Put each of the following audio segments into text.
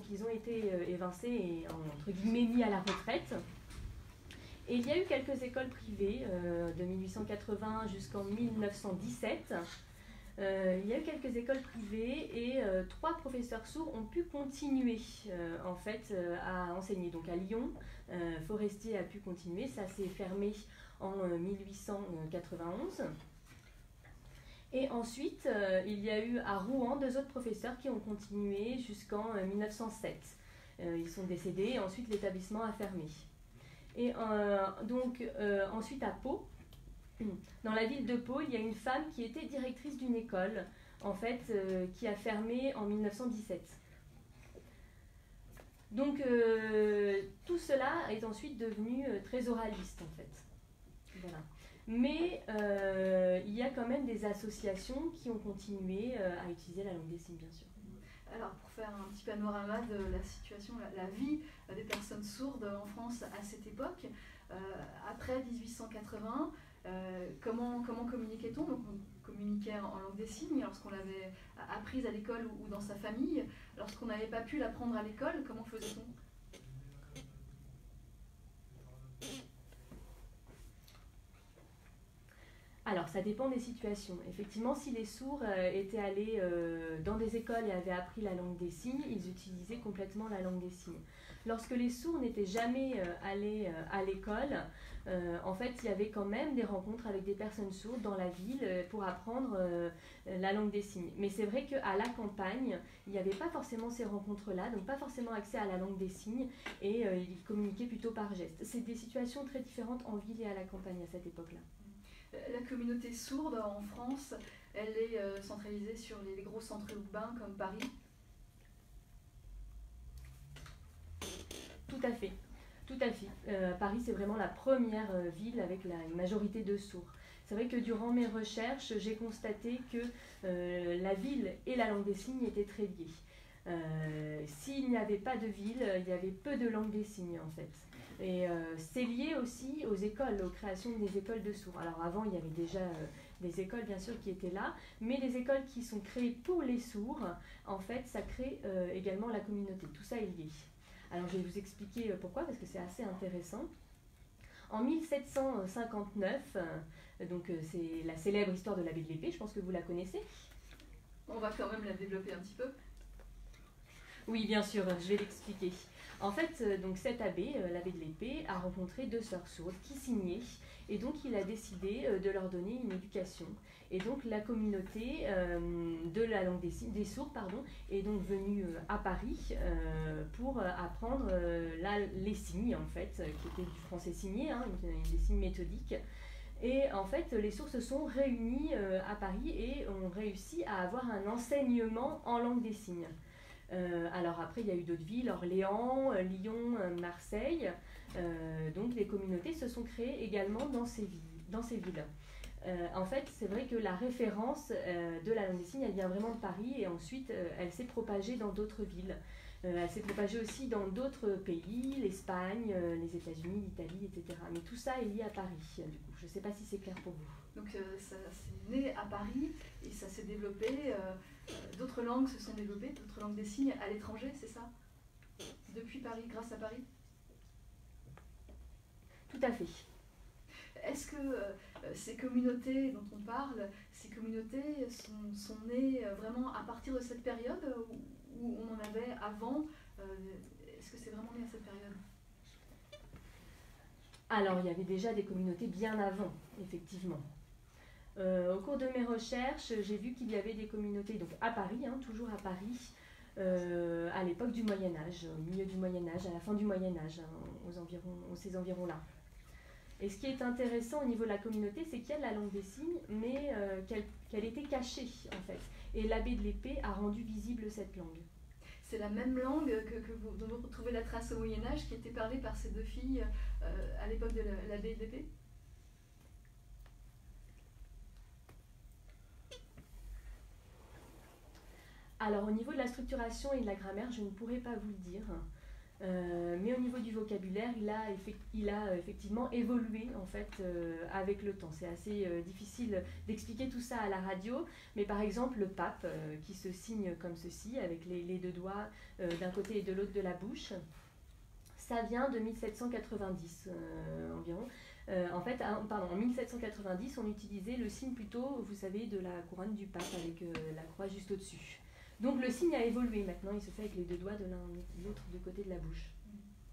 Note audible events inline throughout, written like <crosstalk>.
donc ils ont été euh, évincés et entre guillemets mis à la retraite. Et il y a eu quelques écoles privées euh, de 1880 jusqu'en 1917. il y a eu quelques écoles privées et trois professeurs sourds ont pu continuer en fait à enseigner. Donc à Lyon, Forestier a pu continuer, ça s'est fermé en 1891. Et ensuite, euh, il y a eu à Rouen deux autres professeurs qui ont continué jusqu'en 1907. Euh, euh, ils sont décédés et ensuite l'établissement a fermé. Et donc ensuite à Pau, <clears throat> dans la ville de Pau, il y a une femme qui était directrice d'une école, en fait, qui a fermé en 1917. Donc tout cela est ensuite devenu très oraliste en fait. Voilà. Mais euh, il y a quand même des associations qui ont continué euh, à utiliser la langue des signes, bien sûr. Alors, pour faire un petit panorama de la situation, la, vie des personnes sourdes en France à cette époque, euh, après 1880, comment, comment communiquait-on? Donc, on communiquait en langue des signes lorsqu'on l'avait apprise à l'école ou, dans sa famille. Lorsqu'on n'avait pas pu l'apprendre à l'école, comment faisait-on? Alors, ça dépend des situations. Effectivement, si les sourds euh, étaient allés euh, dans des écoles et avaient appris la langue des signes, ils utilisaient complètement la langue des signes. Lorsque les sourds n'étaient jamais euh, allés à l'école, en fait, il y avait quand même des rencontres avec des personnes sourdes dans la ville pour apprendre la langue des signes. Mais c'est vrai qu'à la campagne, il n'y avait pas forcément ces rencontres-là, donc pas forcément accès à la langue des signes, et ils communiquaient plutôt par geste. C'est des situations très différentes en ville et à la campagne à cette époque-là la communauté sourde en France, elle est euh, centralisée sur les, gros centres urbains comme Paris Tout à fait. Tout à fait. Euh, Paris, c'est vraiment la première euh, ville avec la majorité de sourds. C'est vrai que durant mes recherches, j'ai constaté que la ville et la langue des signes étaient très liées. S'il n'y avait pas de ville, il y avait peu de langue des signes en fait. Et euh, c'est lié aussi aux écoles, aux créations des écoles de sourds. Alors avant, il y avait déjà euh, des écoles, bien sûr, qui étaient là, mais les écoles qui sont créées pour les sourds, en fait, ça crée euh, également la communauté. Tout ça est lié. Alors je vais vous expliquer pourquoi, parce que c'est assez intéressant. En 1759, donc c'est la célèbre histoire de l'abbé de l'épée, je pense que vous la connaissez. On va quand même la développer un petit peu. Oui, bien sûr, je vais l'expliquer. En fait, euh, donc cet abbé, euh, l'abbé de l'épée, a rencontré deux sœurs sourdes qui signaient et donc il a décidé euh, de leur donner une éducation. Et donc la communauté de la langue des, des, sourds pardon, est donc venue à Paris pour apprendre les signes en fait, qui étaient du français signé, hein, des signes méthodiques. Et en fait, les sourds se sont réunis à Paris et ont réussi à avoir un enseignement en langue des signes. Euh, alors après, il y a eu d'autres villes, Orléans, euh, Lyon, euh, Marseille. donc les communautés se sont créées également dans ces, dans ces villes. en fait, c'est vrai que la référence de la langue des signes, elle vient vraiment de Paris et ensuite elle s'est propagée dans d'autres villes. elle s'est propagée aussi dans d'autres pays, l'Espagne, les États-Unis, l'Italie, etc. Mais tout ça est lié à Paris, du coup. Je ne sais pas si c'est clair pour vous. Donc ça s'est né à Paris et ça s'est développé d'autres langues se sont développées, d'autres langues des signes à l'étranger, c'est ça? Depuis Paris, grâce à Paris? Tout à fait. Est-ce que euh, ces communautés dont on parle, ces communautés sont, nées euh, vraiment à partir de cette période où, on en avait avant Est-ce que c'est vraiment né à cette période? Alors, il y avait déjà des communautés bien avant, effectivement. Euh, au cours de mes recherches, j'ai vu qu'il y avait des communautés, donc à Paris, hein, toujours à Paris, euh, à l'époque du Moyen Âge, au milieu du Moyen Âge, à la fin du Moyen Âge, hein, aux environs, ces environs-là. Et ce qui est intéressant au niveau de la communauté, c'est qu'il y a la langue des signes, mais euh, qu'elle était cachée en fait. Et l'abbé de l'épée a rendu visible cette langue. C'est la même langue que, vous, dont vous retrouvez la trace au Moyen Âge qui était parlée par ces deux filles à l'époque de l'abbé de l'épée? Alors au niveau de la structuration et de la grammaire, je ne pourrais pas vous le dire. Euh, mais au niveau du vocabulaire, il a, a effectivement évolué en fait euh, avec le temps. C'est assez euh, difficile d'expliquer tout ça à la radio, mais par exemple le pape qui se signe comme ceci avec les, les deux doigts d'un côté et de l'autre de la bouche, ça vient de 1790 environ. en fait, pardon, en 1790, on utilisait le signe plutôt, vous savez, de la couronne du pape avec la croix juste au-dessus. Donc le signe a évolué maintenant, il se fait avec les deux doigts de l'un et de l'autre de côté de la bouche.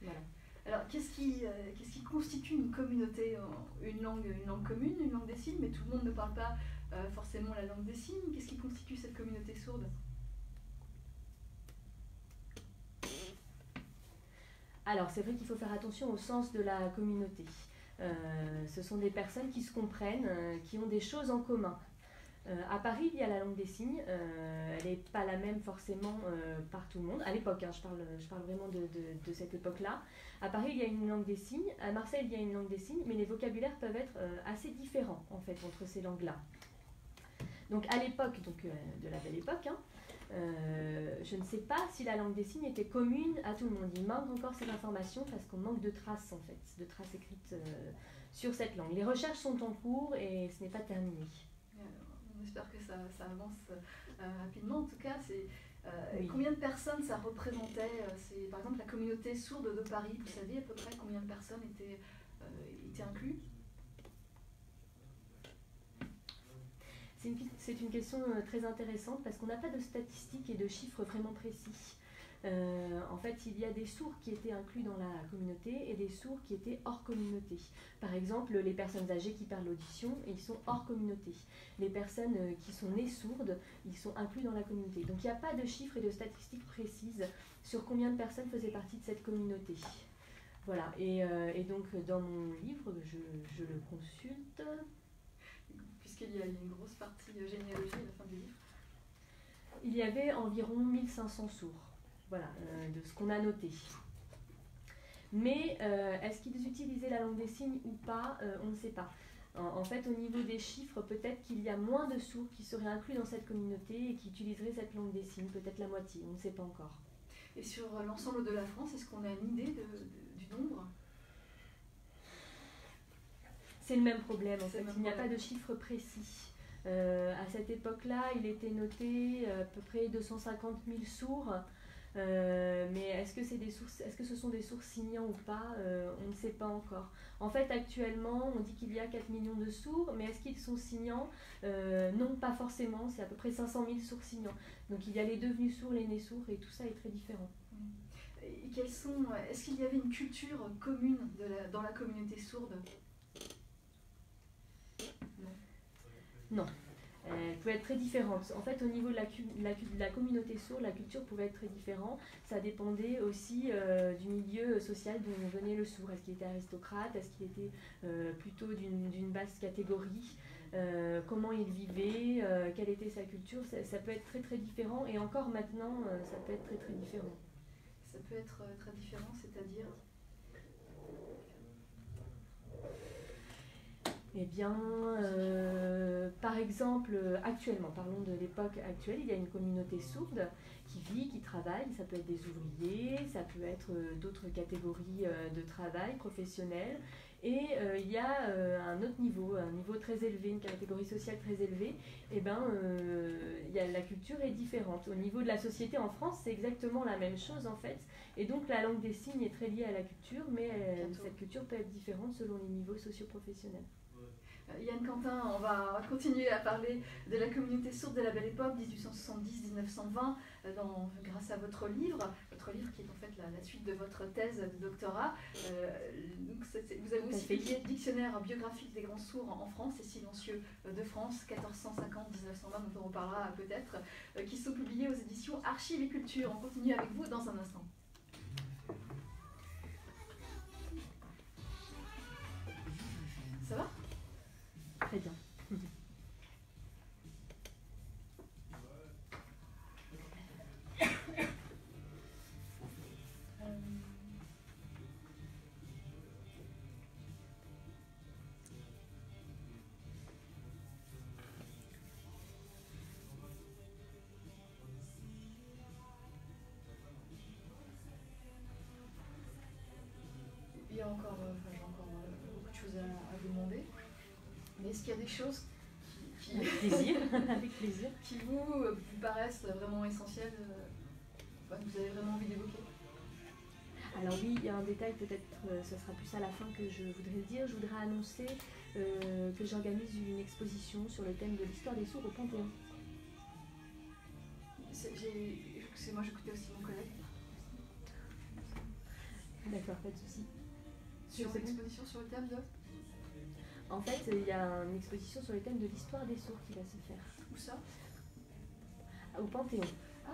Voilà. Alors qu'est-ce qui, euh, qu'est-ce qui constitue une communauté une langue, une langue commune, une langue des signes, mais tout le monde ne parle pas euh, forcément la langue des signes. Qu'est-ce qui constitue cette communauté sourde? Alors c'est vrai qu'il faut faire attention au sens de la communauté. Euh, ce sont des personnes qui se comprennent, qui ont des choses en commun. Euh, à Paris, il y a la langue des signes. Euh, elle n'est pas la même forcément euh, par tout le monde. À l'époque, hein, je, parle, vraiment de, de, cette époque-là. À Paris, il y a une langue des signes. À Marseille, il y a une langue des signes, mais les vocabulaires peuvent être assez différents en fait entre ces langues-là. Donc à l'époque, donc de la belle époque, hein, je ne sais pas si la langue des signes était commune à tout le monde. Il manque encore cette information parce qu'on manque de traces en fait, de traces écrites sur cette langue. Les recherches sont en cours et ce n'est pas terminé on espère que ça, avance euh, rapidement. En tout cas, c'est euh, combien de personnes ça représentait euh, C'est par exemple la communauté sourde de Paris. Vous savez à peu près combien de personnes étaient, étaient incluses C'est une, une, question très intéressante parce qu'on n'a pas de statistiques et de chiffres vraiment précis. Euh, en fait, il y a des sourds qui étaient inclus dans la communauté et des sourds qui étaient hors communauté. Par exemple, les personnes âgées qui perdent l'audition, ils sont hors communauté. Les personnes euh, qui sont nées sourdes, ils sont inclus dans la communauté. Donc il n'y a pas de chiffres et de statistiques précises sur combien de personnes faisaient partie de cette communauté. Voilà, et, euh, donc dans mon livre, je, le consulte. Puisqu'il y a une grosse partie généalogie à la fin du livre. Il y avait environ 1500 sourds voilà, euh, de ce qu'on a noté. Mais euh, est-ce qu'ils utilisaient la langue des signes ou pas euh, On ne sait pas. En, fait, au niveau des chiffres, peut-être qu'il y a moins de sourds qui seraient inclus dans cette communauté et qui utiliseraient cette langue des signes, peut-être la moitié, on ne sait pas encore. Et sur l'ensemble de la France, est-ce qu'on a une idée du nombre? C'est le même problème, en fait. Il n'y a pas de chiffre précis. à cette époque-là, il était noté à peu près 250 000 sourds. Euh, mais est-ce que, c'est des sources, est-ce que ce sont des sources signants ou pas euh, On ne sait pas encore. En fait, actuellement, on dit qu'il y a 4 millions de sourds, mais est-ce qu'ils sont signants? Euh, Non, pas forcément. C'est à peu près 500 000 sourds signants. Donc il y a les devenus sourds, les nés sourds, et tout ça est très différent. Et quels sont, est-ce qu'il y avait une culture commune de la, dans la communauté sourde? Non. Non. Elle pouvait être très différente. En fait, au niveau de la, la, communauté sourde, la culture pouvait être très différente. Ça dépendait aussi euh, du milieu social dont venait le sourd. Est-ce qu'il était aristocrate? Est-ce qu'il était euh, plutôt d'une basse catégorie? Euh, Comment il vivait? Quelle était sa culture? Ça, ça, peut être très très différent. Et encore maintenant, ça peut être très très différent. Ça peut être très différent, c'est-à-dire? Eh bien, euh, par exemple, actuellement, parlons de l'époque actuelle, il y a une communauté sourde qui vit, qui travaille. Ça peut être des ouvriers, ça peut être euh, d'autres catégories euh, de travail professionnels. Et il y a un autre niveau, un niveau très élevé, une catégorie sociale très élevée. Et eh ben, la culture est différente. Au niveau de la société en France, c'est exactement la même chose en fait. Et donc la langue des signes est très liée à la culture, mais cette culture peut être différente selon les niveaux socioprofessionnels. Euh, Yann Quentin, on va continuer à parler de la communauté sourde de la Belle Époque, 1870-1920, euh, grâce à votre livre, votre livre qui est en fait la, suite de votre thèse de doctorat. Euh, vous avez aussi publié Dictionnaire biographique des grands sourds en, France et silencieux de France, 1450-1920, dont on reparlera peut-être, qui sont publiés aux éditions Archives et Culture. On continue avec vous dans un instant. Ça va? Très bien. Mais est-ce qu'il y a des choses qui, avec plaisir, <laughs> avec plaisir. qui vous, vous paraissent vraiment essentielles, que vous avez vraiment envie d'évoquer? Alors oui, il y a un détail, peut-être euh, ce sera plus à la fin que je voudrais dire. Je voudrais annoncer euh, que j'organise une exposition sur le thème de l'histoire des sourds au Panthéon. C'est moi, j'écoutais aussi mon collègue. D'accord, pas de souci. Sur une exposition sur le thème de? En fait, il y a une exposition sur le thème de l'histoire des sourds qui va se faire. Où ça? Au Panthéon. Ah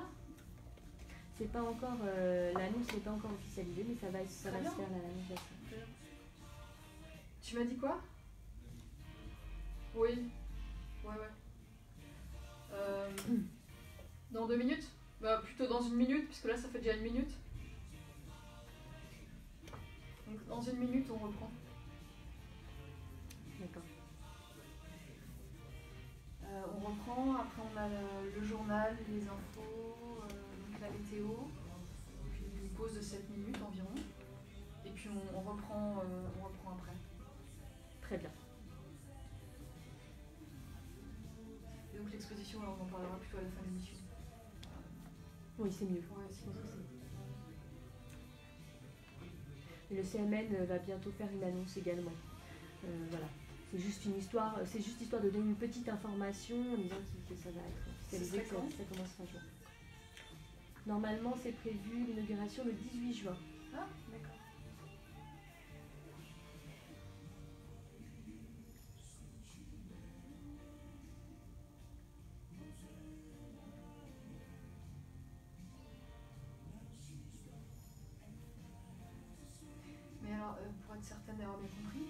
c'est pas encore euh, l'annonce n'est pas encore officialisée, mais ça va, ça va se faire l'annonce. Tu m'as dit quoi? Oui. Ouais ouais. Euh, dans deux minutes? Bah plutôt dans une minute, puisque là ça fait déjà une minute. Donc dans une minute on reprend. On reprend, après on a le journal, les infos la météo, puis une pause de 7 minutes environ, et puis on, reprend, euh, on reprend après. Très bien. Et donc l'exposition, on en parlera plutôt à la fin de l'émission. Oui, c'est mieux. le CMN va bientôt faire une annonce également. Euh, voilà. C'est juste une histoire, c'est juste histoire de donner une petite information en disant que, ça va être officialisé, ça, ça commence fin juin. Normalement, c'est prévu l'inauguration le 18 juin. Ah, d'accord. Mais alors, euh, pour être certaine d'avoir bien compris,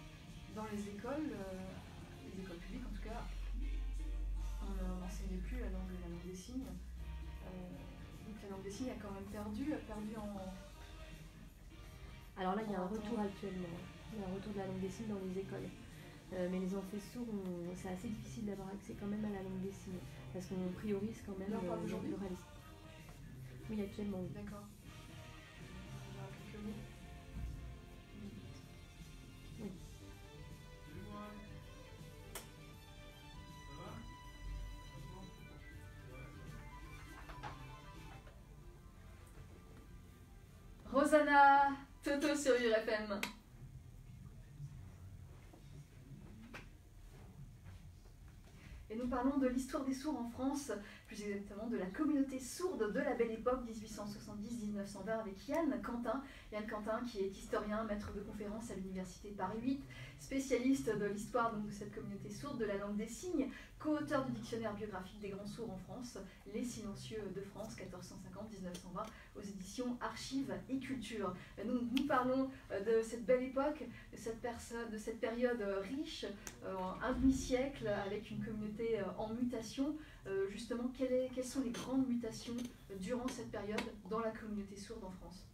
les écoles, euh, les écoles publiques en tout cas, on n'enseignait plus la langue, la langue des signes. Euh, la langue des signes a quand même perdu, perdu en. Alors là, il y a un retour actuellement. Il y a un retour de la langue des signes dans les écoles. Euh, mais les enfants sourds, c'est assez difficile d'avoir accès quand même à la langue des signes. Parce qu'on priorise quand même euh, Oui, actuellement, oui. D'accord. Rosanna Toto sur URFM. Et nous parlons de l'histoire des sourds en France, plus exactement de la communauté sourde de la belle époque 1870-1920 avec Yann Quentin. Yann Quentin qui est historien, maître de conférence à l'université Paris 8, spécialiste de l'histoire de cette communauté sourde de la langue des signes, co-auteur du dictionnaire biographique des grands sourds en France, Les silencieux de France 1450-1920 aux éditions Archives et Culture. Nous, nous parlons euh, de cette belle époque, de cette, personne, de cette période euh, riche, euh, un demi-siècle avec une communauté en mutation. Justement, quelles, quelles sont les grandes mutations durant cette période dans la communauté sourde en France?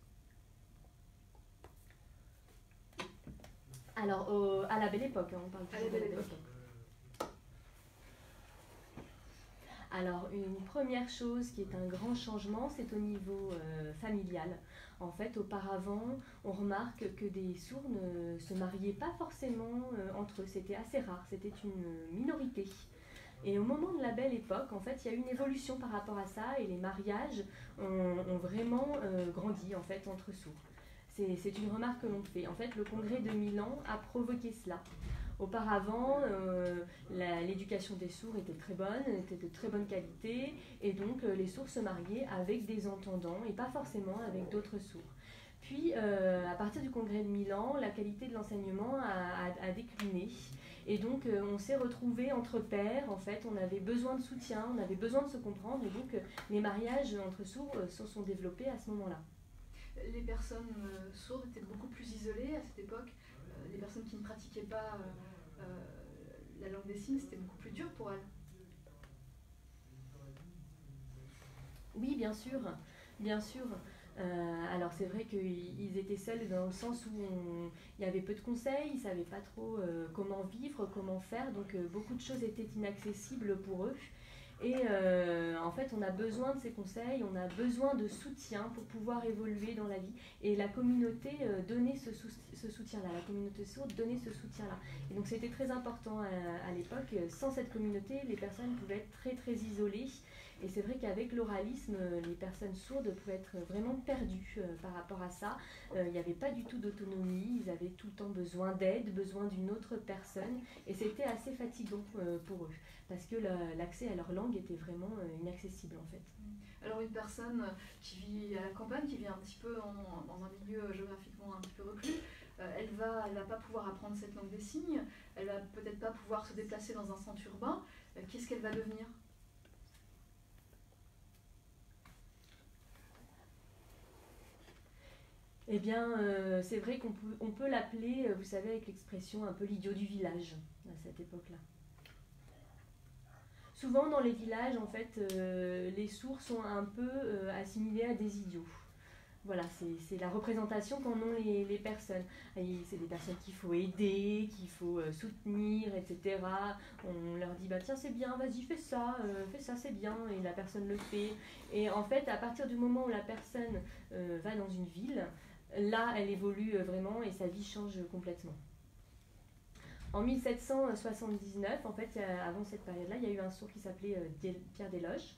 Alors, à la belle époque, hein, on parle à la belle époque. Alors, une première chose qui est un grand changement, c'est au niveau euh, familial. En fait, auparavant, on remarque que des sourds ne se mariaient pas forcément euh, entre eux. C'était assez rare, c'était une minorité. Et au moment de la belle époque, en fait, il y a eu une évolution par rapport à ça et les mariages ont, vraiment euh, grandi en fait entre sourds. C'est une remarque que l'on fait. En fait, le congrès de Milan a provoqué cela. Auparavant, euh, l'éducation des sourds était très bonne, était de très bonne qualité, et donc euh, les sourds se mariaient avec des entendants et pas forcément avec d'autres sourds. Puis, euh, à partir du congrès de Milan, la qualité de l'enseignement a, décliné. Et donc, on s'est retrouvés entre pairs. En fait, on avait besoin de soutien, on avait besoin de se comprendre. Et donc, les mariages entre sourds se sont développés à ce moment-là. Les personnes sourdes étaient beaucoup plus isolées à cette époque. les personnes qui ne pratiquaient pas la langue des signes, c'était beaucoup plus dur pour elle. Oui, bien sûr, bien sûr. Euh, alors c'est vrai qu'ils étaient seuls dans le sens où il y avait peu de conseils, ils ne savaient pas trop euh, comment vivre, comment faire, donc beaucoup de choses étaient inaccessibles pour eux. Et euh, en fait, on a besoin de ces conseils, on a besoin de soutien pour pouvoir évoluer dans la vie. Et la communauté euh, donnait ce, soutien-là, la communauté sourde donnait ce soutien-là. Et donc c'était très important à, l'époque. Sans cette communauté, les personnes pouvaient être très très isolées. Et c'est vrai qu'avec l'oralisme, les personnes sourdes pouvaient être vraiment perdues euh, par rapport à ça. Il n'y avait pas du tout d'autonomie, ils avaient tout le temps besoin d'aide, besoin d'une autre personne. Et c'était assez fatigant pour eux parce que l'accès à leur langue était vraiment euh, inaccessible en fait. Alors une personne qui vit à la campagne, qui vit un petit peu dans un milieu géographiquement un petit peu reclus, euh, elle va, elle va pas pouvoir apprendre cette langue des signes, elle va peut-être pas pouvoir se déplacer dans un centre urbain. Euh, qu'est-ce qu'elle va devenir? Eh bien, c'est vrai qu'on peut, l'appeler, vous savez, avec l'expression un peu l'idiot du village à cette époque-là. Souvent dans les villages, en fait, euh, les sourds sont un peu euh, assimilés à des idiots. Voilà, c'est la représentation qu'en ont les, personnes. C'est des personnes qu'il faut aider, qu'il faut euh, soutenir, etc. On leur dit, bah tiens, c'est bien, vas-y, fais ça, fais ça, c'est bien, et la personne le fait. Et en fait, à partir du moment où la personne va dans une ville, là, elle évolue vraiment et sa vie change complètement. En 1779, en fait, avant cette période-là, il y a eu un sourd qui s'appelait euh, Pierre Desloges.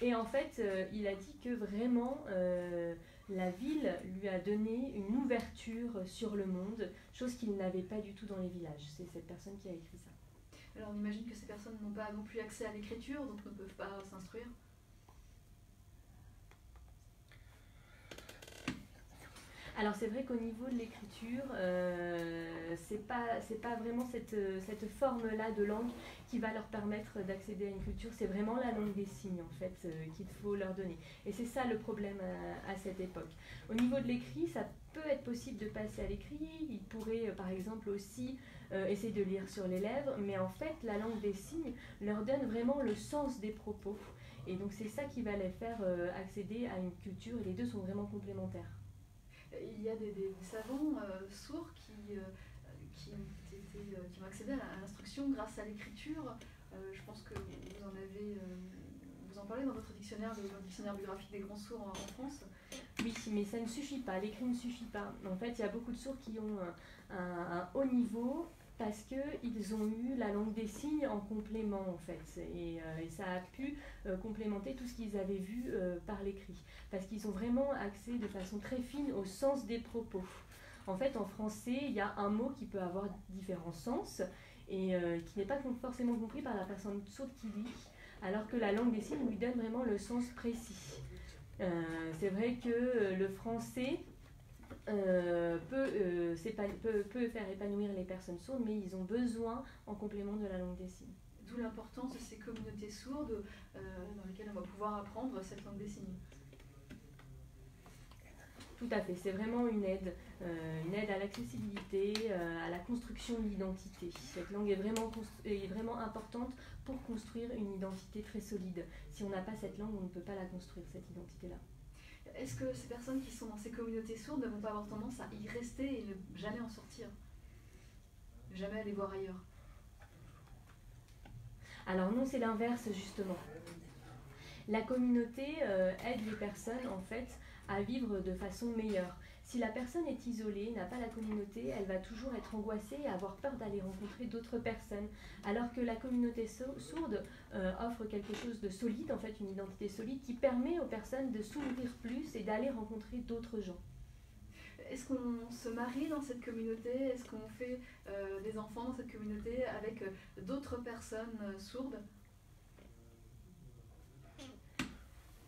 Et en fait, euh, il a dit que vraiment, euh, la ville lui a donné une ouverture sur le monde, chose qu'il n'avait pas du tout dans les villages. C'est cette personne qui a écrit ça. Alors on imagine que ces personnes n'ont pas non plus accès à l'écriture, donc ne peuvent pas s'instruire. Alors c'est vrai qu'au niveau de l'écriture, euh, c'est pas c'est pas vraiment cette, cette forme-là de langue qui va leur permettre d'accéder à une culture. C'est vraiment la langue des signes en fait euh, qu'il faut leur donner. Et c'est ça le problème à, cette époque. Au niveau de l'écrit, ça peut être possible de passer à l'écrit. Ils pourraient euh, par exemple aussi essayer de lire sur les lèvres, mais en fait la langue des signes leur donne vraiment le sens des propos. Et donc c'est ça qui va les faire accéder à une culture. Et les deux sont vraiment complémentaires il y a des, savants euh, sourds qui, euh, qui, euh, qui ont accédé à l'instruction grâce à l'écriture. je pense que vous en avez vous en parlez dans votre dictionnaire, le dictionnaire biographique des grands sourds en, France Oui, mais ça ne suffit pas, l'écrit ne suffit pas. En fait, il y a beaucoup de sourds qui ont un haut niveau parce qu'ils ont eu la langue des signes en complément en fait et, euh, ça a pu euh, complémenter tout ce qu'ils avaient vu euh, par l'écrit parce qu'ils ont vraiment accès de façon très fine au sens des propos. En fait en français il y a un mot qui peut avoir différents sens et qui n'est pas forcément compris par la personne sourde qui lit alors que la langue des signes lui donne vraiment le sens précis. c'est vrai que le français euh, euh, peut, peut, faire épanouir les personnes sourdes, mais ils ont besoin en complément de la langue des signes. D'où l'importance de ces communautés sourdes euh, dans lesquelles on va pouvoir apprendre cette langue des signes. Tout à fait, c'est vraiment une aide, une aide à l'accessibilité, à la construction de l'identité. Cette langue est vraiment, est vraiment importante pour construire une identité très solide. Si on n'a pas cette langue, on ne peut pas la construire, cette identité-là. Est-ce que ces personnes qui sont dans ces communautés sourdes ne vont pas avoir tendance à y rester et ne jamais en sortir? Jamais aller voir ailleurs? Alors non, c'est l'inverse justement. La communauté euh, aide les personnes en fait à vivre de façon meilleure. Si la personne est isolée, n'a pas la communauté, elle va toujours être angoissée et avoir peur d'aller rencontrer d'autres personnes. Alors que la communauté sourde euh, offre quelque chose de solide, en fait une identité solide, qui permet aux personnes de s'ouvrir plus et d'aller rencontrer d'autres gens. Est-ce qu'on se marie dans cette communauté? Est-ce qu'on fait euh, des enfants dans cette communauté avec euh, d'autres personnes sourdes?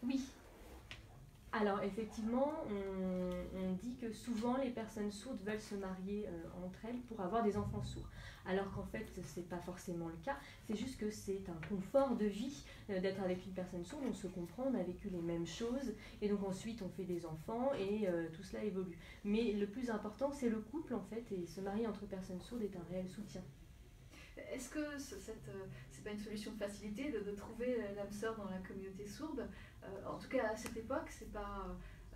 Oui, alors effectivement, on, dit que souvent les personnes sourdes veulent se marier euh, entre elles pour avoir des enfants sourds. Alors qu'en fait, ce n'est pas forcément le cas. C'est juste que c'est un confort de vie euh, d'être avec une personne sourde. On se comprend, on a vécu les mêmes choses. Et donc ensuite, on fait des enfants et euh, tout cela évolue. Mais le plus important, c'est le couple en fait. Et se marier entre personnes sourdes est un réel soutien. Est-ce que ce n'est pas une solution de facilité de, de trouver l'âme sœur dans la communauté sourde? Euh, en tout cas à cette époque, c'est pas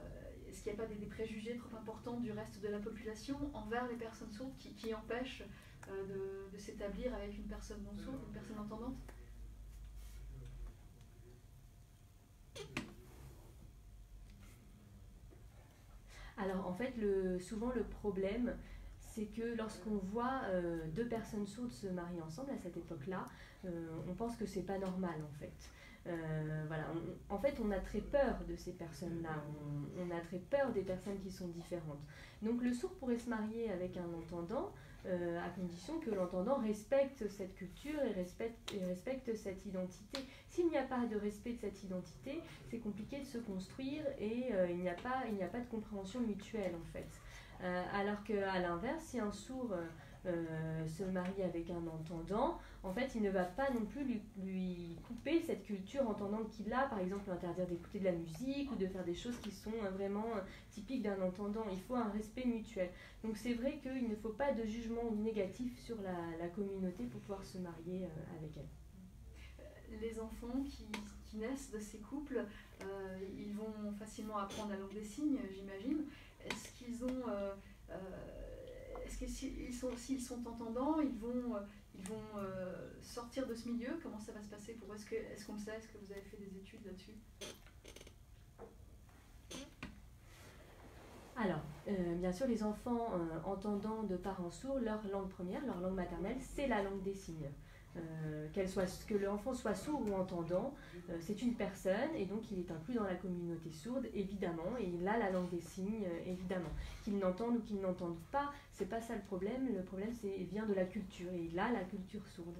euh, est-ce qu'il n'y a pas des, préjugés trop importants du reste de la population envers les personnes sourdes qui, empêchent euh, de, s'établir avec une personne non sourde, une personne entendante? Alors en fait, le, souvent le problème, c'est que lorsqu'on voit deux personnes sourdes se marier ensemble à cette époque-là, on pense que c'est pas normal en fait. Euh, voilà, en fait, on a très peur de ces personnes-là. On, a très peur des personnes qui sont différentes. Donc, le sourd pourrait se marier avec un entendant à condition que l'entendant respecte cette culture et respecte, et respecte cette identité. S'il n'y a pas de respect de cette identité, c'est compliqué de se construire et il n'y a, pas, il a pas de compréhension mutuelle en fait. Euh, alors qu'à l'inverse, si un sourd euh, euh, se marie avec un entendant, en fait, il ne va pas non plus lui, couper cette culture entendante qu'il a, par exemple, interdire d'écouter de la musique ou de faire des choses qui sont vraiment typiques d'un entendant. Il faut un respect mutuel. Donc c'est vrai qu'il ne faut pas de jugement négatif sur la, communauté pour pouvoir se marier avec elle. Les enfants qui, naissent de ces couples, ils vont facilement apprendre la langue des signes, j'imagine. Est-ce qu'ils ont. Euh, euh, est-ce que s'ils sont, s'ils sont entendants, ils vont, euh, vont sortir de ce milieu? Comment ça va se passer pour Est-ce, que, est-ce qu'on le sait? Est-ce que vous avez fait des études là-dessus? Alors, bien sûr, les enfants entendants de parents sourds, leur langue première, leur langue maternelle, c'est la langue des signes. Euh, qu'elle soit, que l'enfant soit sourd ou entendant, euh, c'est une personne et donc il est inclus dans la communauté sourde, évidemment, et il a la langue des signes, euh, évidemment. Qu'il n'entende ou qu'il n'entende pas, c'est pas ça le problème, le problème c'est, vient de la culture, et il a la culture sourde.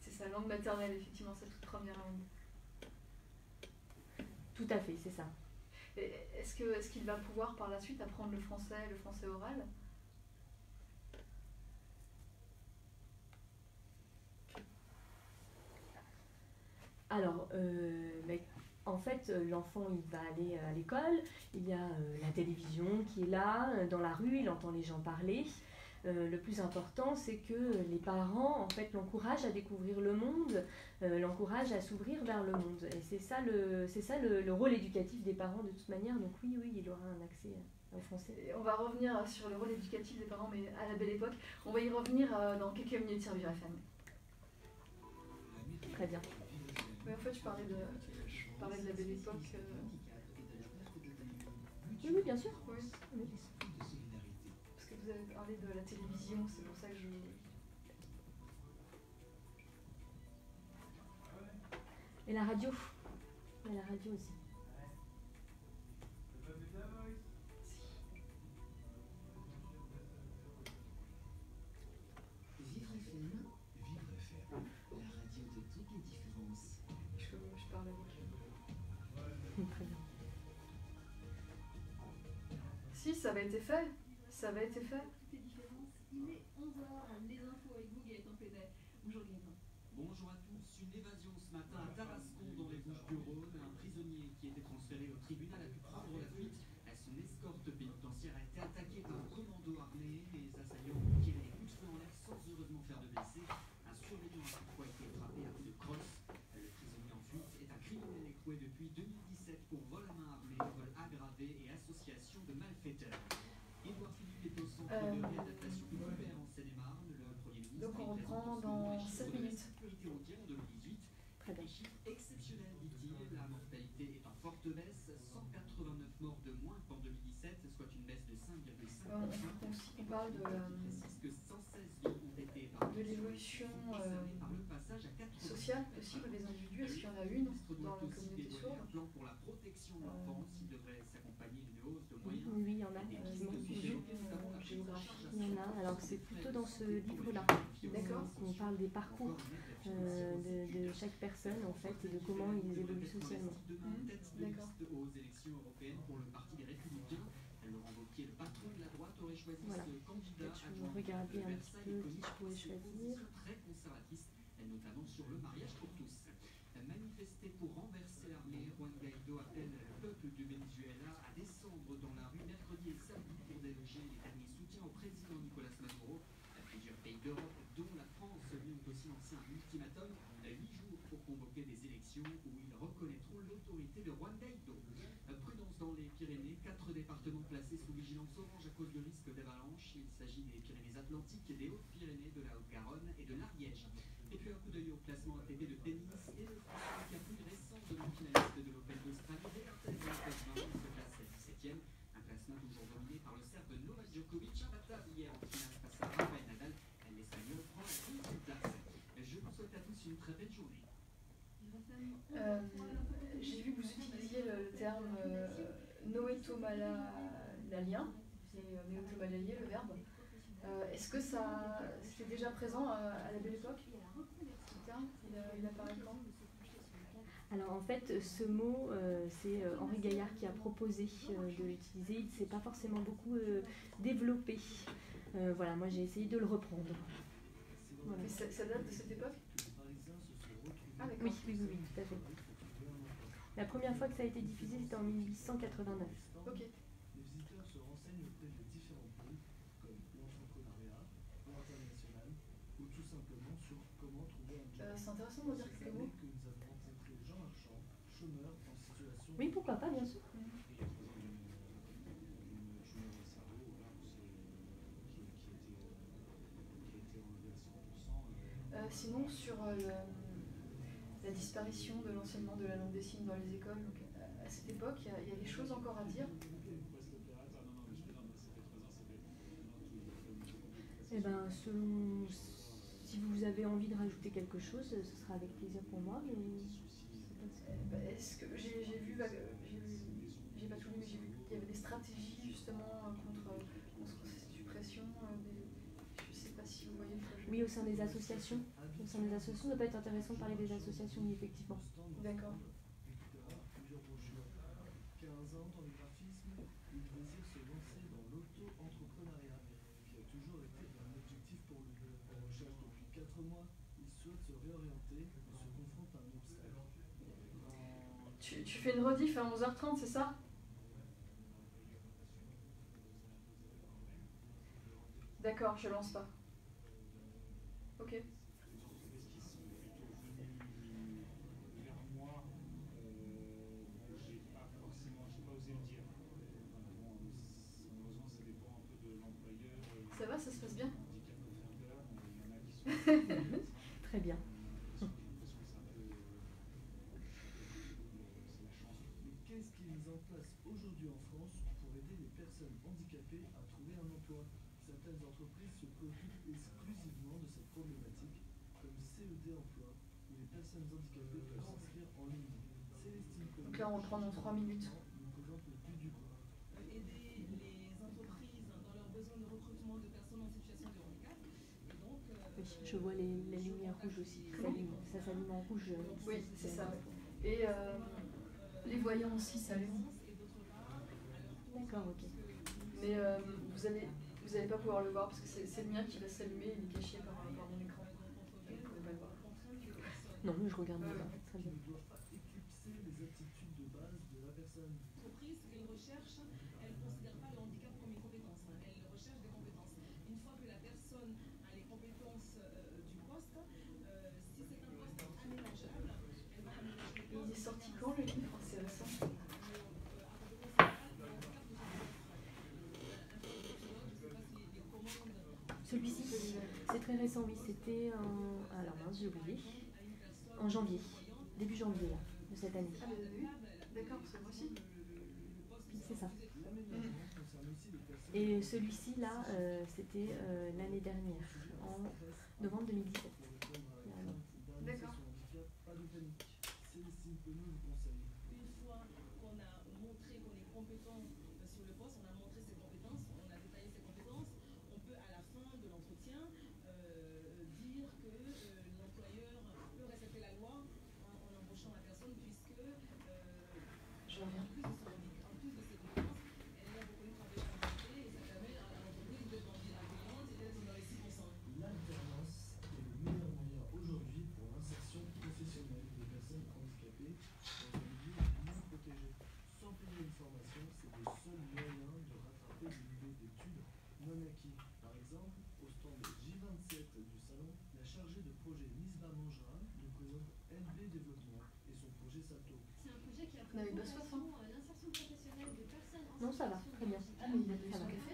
C'est sa langue maternelle, effectivement, sa toute première langue. Tout à fait, c'est ça. est-ce, qu'il va pouvoir par la suite apprendre le français, le français oral? Alors, euh, en fait, euh, l'enfant, il va aller à l'école, il y a euh, la télévision qui est là, dans la rue, il entend les gens parler. le plus important, c'est que les parents, en fait, l'encouragent à découvrir le monde, l'encouragent à s'ouvrir vers le monde. Et c'est ça, le, c'est ça le, rôle éducatif des parents de toute manière. Donc oui, oui, il aura un accès au français. on va revenir sur le rôle éducatif des parents, mais à la belle époque. On va y revenir dans quelques minutes sur Vivre. Très bien. Mais en fait, je parlais de, parlais de la belle époque. Euh... Oui, oui, bien sûr. Oui. Parce que vous avez parlé de la télévision, c'est pour ça que je. Et la radio. Et la radio aussi. Été fait. Ça avait été fait. Il est 11h, les infos avec vous, Gaëtan Pédet. Bonjour Gaëtan. Bonjour à tous. Une évasion ce matin à Tarascon dans les Bouches-du-Rhône. Un prisonnier qui était transféré au tribunal a pu prendre la fuite. Son escorte pénitentiaire a été attaquée par un commando armé. Les assaillants ont tiré des coups de feu en l'air sans heureusement faire de blessés. Un surveillant a toutefois été frappé à coups de crosse. Le prisonnier en fuite est un criminel écroué depuis 2017 pour vol à main armée, vol aggravé et association de malfaiteurs. Édouard Philippe est au centre de euh, réadaptation ouvert en Seine-et-Marne. Le Premier ministre Donc on reprend dans 7 minutes. sécurité routière en 2018. Très bien. Exceptionnel, dit-il. La mortalité est en forte baisse. 189 morts de moins qu'en 2017, soit une baisse de 5,5%. On, on, parle de, de l'évolution euh, sociale possible des individus. Est-ce qu'il y en a une dans la communauté sourde. pour la protection de l'enfance, il devrait s'accompagner d'une hausse de moyens. Oui, il y en a. Il y en a. Alors c'est plutôt dans ce livre-là. Qu'on parle des parcours euh, de, de, chaque personne en fait et de département placé sous vigilance orange à cause du risque d'avalanche. Il s'agit des Pyrénées-Atlantiques des Hautes-Pyrénées, de la Haute-Garonne et de l'Ariège. Et puis un coup d'œil au classement ATP de tennis et le français qui a plus récemment finaliste de l'Open d'Australie, Bertel Lopez se classe à 17e. Un classement toujours dominé par le Serbe Novak Djokovic, imbattable hier en finale face à Rafael Nadal. L'Espagnol prend la deuxième place. Je vous souhaite à tous une très belle journée. Euh, j'ai vu que vous utilisiez le terme. Euh, noétomalalien, c'est euh, noétomalalier le verbe. Euh, Est-ce que ça c'était déjà présent à, à la belle époque? Il, a- il apparaît quand? Alors en fait, ce mot, euh, c'est euh, Henri Gaillard qui a proposé euh, de l'utiliser. Il ne s'est pas forcément beaucoup euh, développé. Euh, voilà, moi j'ai essayé de le reprendre. Voilà. Mais ça, ça date de cette époque? Ah oui, oui, oui, tout à fait. La première fois que ça a été diffusé, c'était en 1889. Ok. Les visiteurs se renseignent auprès de différents pays, comme l'entrepreneuriat, l'international, ou tout simplement sur comment trouver un Euh, job. c'est intéressant de me dire Cette quelques année mots. que nous avons rencontré Jean Marchand, chômeur en situation Oui, pourquoi pas, bien sûr. Euh, sinon, sur euh, le- disparition de l'enseignement de la langue des signes dans les écoles, donc, à- cette époque, il y, a- il y a des choses encore à dire. Eh ben, selon si vous avez envie de rajouter quelque chose, ce sera avec plaisir pour moi. Mais Euh, bah, Est-ce que j'ai j'ai vu, j'ai pas tout lu, mais j'ai vu qu'il y avait des stratégies justement euh, contre, contre cette suppression. euh, des- je sais pas si vous voyez oui, au sein des associations, sein des associations, ça peut être intéressant de parler des associations, oui, effectivement. D'accord. plusieurs brochures. 15 ans dans le graphisme, il désire se lancer dans l'auto-entrepreneuriat, qui a toujours été un objectif pour lui. En recherche depuis 4 mois, il souhaite se réorienter, mais se confronte à un obstacle. Tu, tu fais une rediff à 11h30, c'est ça? D'accord, je lance pas. Ok. vers moi, euh, j'ai pas forcément, j'ai pas osé le dire. Enfin, bon, malheureusement, ça dépend un peu de l'employeur. euh, Ça va, ça se passe bien handicap peut faire peur, mais il y en a qui sont. Très bien. J'ai l'impression que c'est un peu. euh, c'est la <laughs> chance. Mais qu'est-ce qui est en place aujourd'hui en France pour aider les personnes handicapées à trouver un emploi? Certaines entreprises se préoccupent exclusivement de cette problématique, comme CED Emploi, où les personnes handicapées peuvent s'inscrire en ligne. Donc là, on reprend dans 3 minutes. nous présente le but du groupe. aider les entreprises dans leurs besoins de recrutement de personnes en situation de handicap. Et donc, euh, Oui, je vois les, les lumières rouges aussi. qui s'allument. Ça s'allume en rouge. euh. Oui, c'est ça. Et euh, les voyants aussi s'allument. D'accord, ok. Mais euh, vous allez vous allez pas pouvoir le voir parce que c'est le mien qui va s'allumer, il est caché par, par mon écran. Vous ne pouvez pas le voir. Non, mais je regarde bien. ouais. Très bien. pas éclipser les attitudes de base de la personne. L'entreprise, ce qu'elle recherche, elle ne considère pas le handicap comme une compétence. hein. Elle recherche des compétences. Une fois que la personne a les compétences euh, du poste, euh, si c'est un poste aménageable, elle va aménager le Et il poste. est sorti quand le livre C'est récent. Celui-ci, c'est très récent, oui. C'était en. Alors mince, j'ai oublié. En janvier. Début janvier, là, de cette année. Ah, D'accord, c'est moi aussi. C'est ça. Et celui-ci, là, euh, c'était euh, l'année dernière, en novembre 2017. pour répondre à Il y a un la an. crainte d'annoncer D'accord. son handicap. Pas de panique. Célestine Penaud vous conseille. Une fois qu'on a montré qu'on est compétent euh, sur le poste, on a montré ses compétences, on a détaillé ses compétences, on peut à la fin de l'entretien euh, dire que euh, l'employeur peut respecter la loi en, en embauchant la personne puisque euh, Je reviens. en plus de son handicap, en plus de ses compétences, elle a reconnu travailler en santé et ça permet à l'entreprise d'être dans une accueillante et d'être dans les 6%. L'alternance est le meilleur moyen aujourd'hui pour l'insertion professionnelle des personnes handicapées dans un milieu moins protégé. Sans payer une formation, c'est le seul moyen de rattraper le niveau d'études non acquis. Par exemple, au stand J27 du salon, la chargée de projet Nisba Mangera nous présente NB Développement et son projet Sato. C'est un projet qui a pour vocation, l'insertion professionnelle de personnes en Non, ça va, très bien. de Ah, mais il a Ça son va. café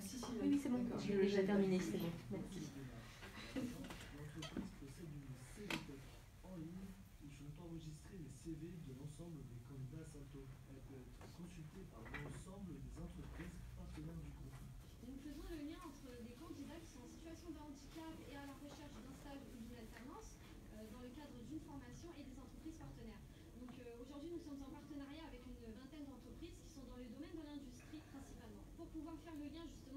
si, si, Oui, oui, c'est bon. J'ai déjà terminé, c'est bon. Merci. L'entreprise possède une CVTech en ligne où sont enregistrés les CV de l'ensemble des candidats Sato. Elle peut être consultée par l'ensemble des entreprises partenaires du groupe. Nous faisons le lien entre des candidats qui sont en situation de handicap et à la recherche d'un stage ou d'une alternance euh, dans le cadre d'une formation et des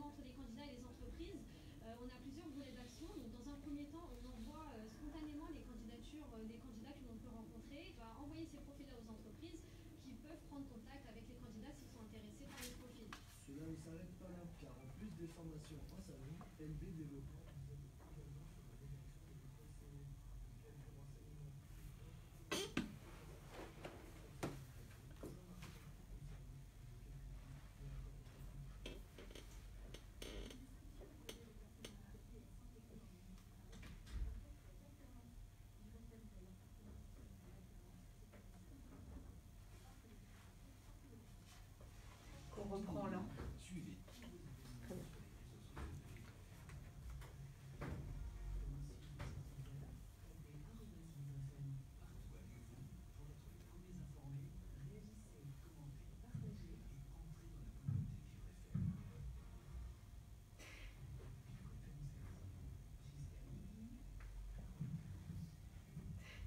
entre les candidats et les entreprises. Euh, on a plusieurs volets d'action. Dans un premier temps, on envoie euh, spontanément les candidatures euh, des candidats que l'on peut rencontrer. On va envoyer ces profils-là aux entreprises qui peuvent prendre contact avec les candidats s'ils sont intéressés par les profils. Cela ne s'arrête pas là, car en plus des formations en salon, LB développe Qu'on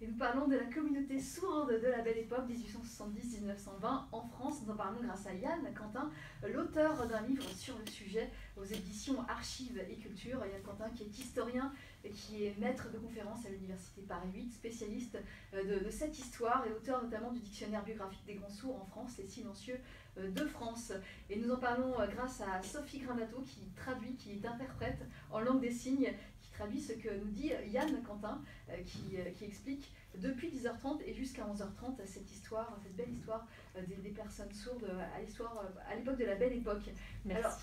Et nous parlons de la communauté sourde de la belle époque 1870-1920 en France. Nous en parlons grâce à Yann Quentin, l'auteur d'un livre sur le sujet aux éditions Archives et Culture. Yann Quentin qui est historien et qui est maître de conférences à l'université Paris 8, spécialiste euh, de, cette histoire et auteur notamment du dictionnaire biographique des grands sourds en France, les silencieux euh, de France. Et nous en parlons euh, grâce à Sophie Grindato qui traduit, qui est interprète en langue des signes traduit ce que nous dit Yann Quentin, euh, qui, euh, qui explique depuis 10h30 et jusqu'à 11h30 cette histoire, cette belle histoire euh, des, des personnes sourdes à l'histoire, à l'époque de la belle époque. Merci. Alors,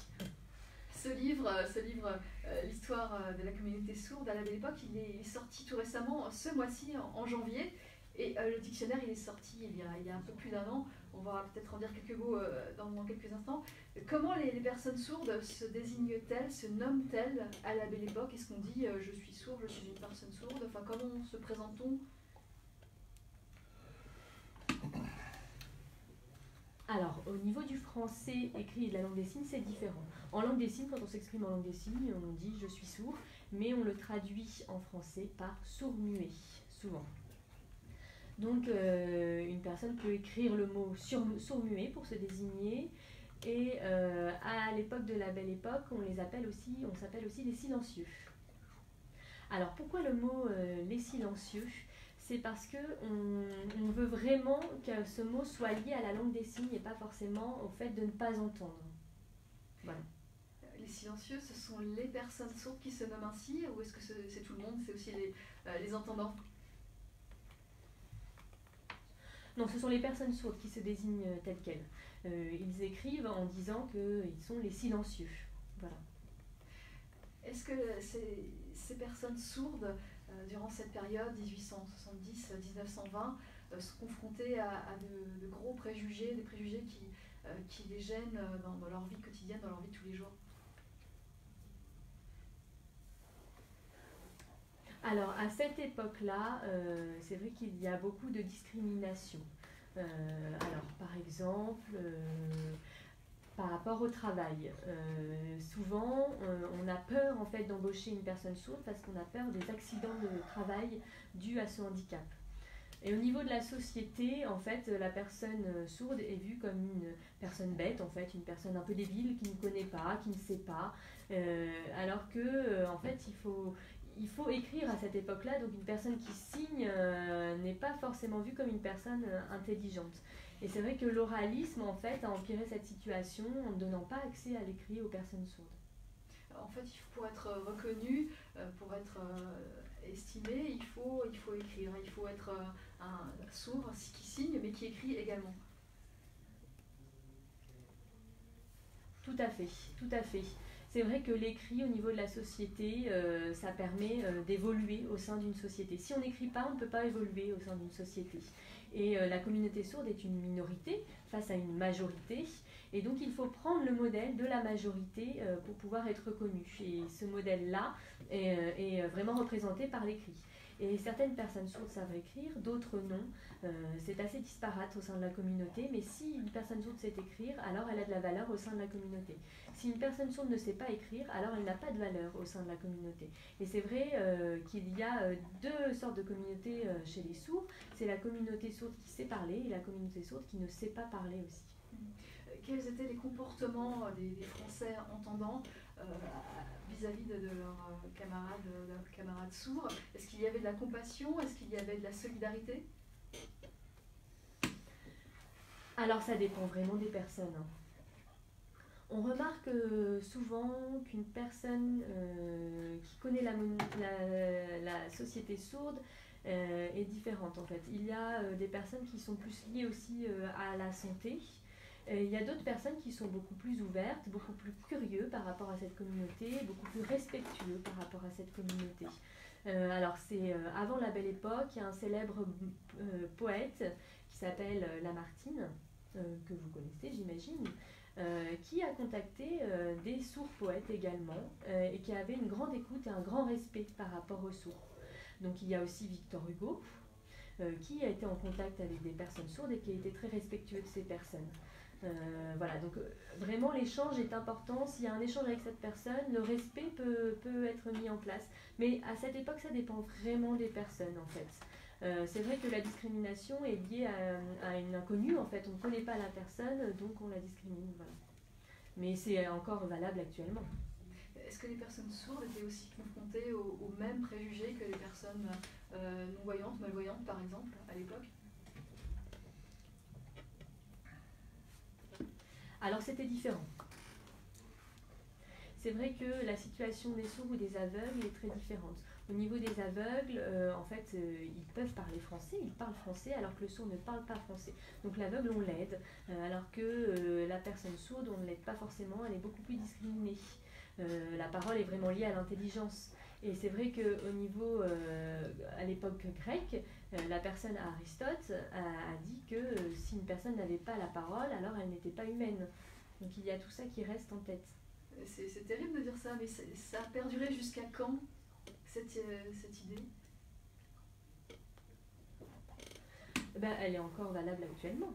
ce livre, ce livre euh, l'histoire de la communauté sourde à la belle époque, il est, il est sorti tout récemment, ce mois-ci, en, en janvier. Et euh, le dictionnaire, il est sorti il y, a, il y a un peu plus d'un an. On va peut-être en dire quelques mots euh, dans, quelques instants. Comment les, les personnes sourdes se désignent-elles, se nomment-elles à la belle époque? Est-ce qu'on dit euh, je suis sourd, je suis une personne sourde? Enfin, comment se présente-t-on? Alors, au niveau du français écrit et de la langue des signes, c'est différent. En langue des signes, quand on s'exprime en langue des signes, on dit je suis sourd, mais on le traduit en français par sourd-muet, souvent. Donc, euh, une personne peut écrire le mot sourd-muet pour se désigner. Et euh, à l'époque de la belle époque, on les appelle aussi, on s'appelle aussi les silencieux. Alors, pourquoi le mot euh, les silencieux? C'est parce que on, veut vraiment que ce mot soit lié à la langue des signes et pas forcément au fait de ne pas entendre. Voilà. Les silencieux, ce sont les personnes sourdes qui se nomment ainsi Ou est-ce que c'est tout le monde? C'est aussi les, les entendants? Non, ce sont les personnes sourdes qui se désignent euh, telles quelles. Euh, ils écrivent en disant qu'ils sont les silencieux. Voilà. Est-ce que ces, personnes sourdes, euh, durant cette période 1870-1920, euh, sont confrontées à, de, gros préjugés, des préjugés qui, qui les gênent dans, dans leur vie quotidienne, dans leur vie de tous les jours? Alors, à cette époque-là, euh, c'est vrai qu'il y a beaucoup de discrimination. Euh, alors, par exemple, euh, par rapport au travail, souvent, on a peur en fait d'embaucher une personne sourde parce qu'on a peur des accidents de travail dus à ce handicap. Et au niveau de la société, en fait, la personne sourde est vue comme une personne bête, en fait, une personne un peu débile qui ne connaît pas, qui ne sait pas, alors que, en fait, il faut, il faut écrire à cette époque-là, donc une personne qui signe euh, n'est pas forcément vue comme une personne euh, intelligente. Et c'est vrai que l'oralisme, en fait, a empiré cette situation en ne donnant pas accès à l'écrit aux personnes sourdes. En fait, pour être reconnu, euh, pour être estimé, il faut, il faut écrire. Il faut être un sourd qui signe, mais qui écrit également. Tout à fait, tout à fait. C'est vrai que l'écrit au niveau de la société, euh, ça permet euh, d'évoluer au sein d'une société. Si on n'écrit pas, on ne peut pas évoluer au sein d'une société. Et euh, la communauté sourde est une minorité face à une majorité. Et donc il faut prendre le modèle de la majorité pour pouvoir être reconnu. Et ce modèle-là est vraiment représenté par l'écrit. Et certaines personnes sourdes savent écrire, d'autres non. Euh, c'est assez disparate au sein de la communauté, mais si une personne sourde sait écrire, alors elle a de la valeur au sein de la communauté. Si une personne sourde ne sait pas écrire, alors elle n'a pas de valeur au sein de la communauté. Et c'est vrai euh, qu'il y a euh, deux sortes de communautés chez les sourds. C'est la communauté sourde qui sait parler et la communauté sourde qui ne sait pas parler aussi. Quels étaient les comportements des Français entendants vis-à-vis de, camarades, de leurs camarades sourds Est-ce qu'il y avait de la compassion? Est-ce qu'il y avait de la solidarité? Alors ça dépend vraiment des personnes. hein. On remarque euh, souvent qu'une personne euh, qui connaît la, société sourde euh, est différente en fait. Il y a euh, des personnes qui sont plus liées aussi euh, à la santé. Il y a d'autres personnes qui sont beaucoup plus ouvertes, beaucoup plus curieux par rapport à cette communauté, beaucoup plus respectueux par rapport à cette communauté. Euh, alors c'est euh, avant la Belle Époque, il y a un célèbre euh, poète qui s'appelle Lamartine, que vous connaissez j'imagine, qui a contacté des sourds poètes également et qui avait une grande écoute et un grand respect par rapport aux sourds. Donc il y a aussi Victor Hugo qui a été en contact avec des personnes sourdes et qui a été très respectueux de ces personnes. Euh, voilà, donc euh, vraiment l'échange est important. S'il y a un échange avec cette personne, le respect peut, peut être mis en place. Mais à cette époque, ça dépend vraiment des personnes en fait. Euh, c'est vrai que la discrimination est liée à, une inconnue, en fait, on ne connaît pas la personne, donc on la discrimine. Mais c'est encore valable actuellement. Est-ce que les personnes sourdes étaient aussi confrontées aux, mêmes préjugés que les personnes non-voyantes, malvoyantes par exemple, à l'époque? Alors c'était différent. C'est vrai que la situation des sourds ou des aveugles est très différente. Au niveau des aveugles, euh, en fait, euh, ils peuvent parler français, ils parlent français alors que le sourd ne parle pas français. Donc l'aveugle, on l'aide, euh, alors que la personne sourde, on ne l'aide pas forcément, elle est beaucoup plus discriminée. La parole est vraiment liée à l'intelligence. Et c'est vrai qu'au niveau, à l'époque grecque, la personne Aristote a, a dit que euh, si une personne n'avait pas la parole, alors elle n'était pas humaine. Donc il y a tout ça qui reste en tête. C'est terrible de dire ça, mais ça a perduré jusqu'à quand cette, euh, cette idée? Eh ben, elle est encore valable actuellement.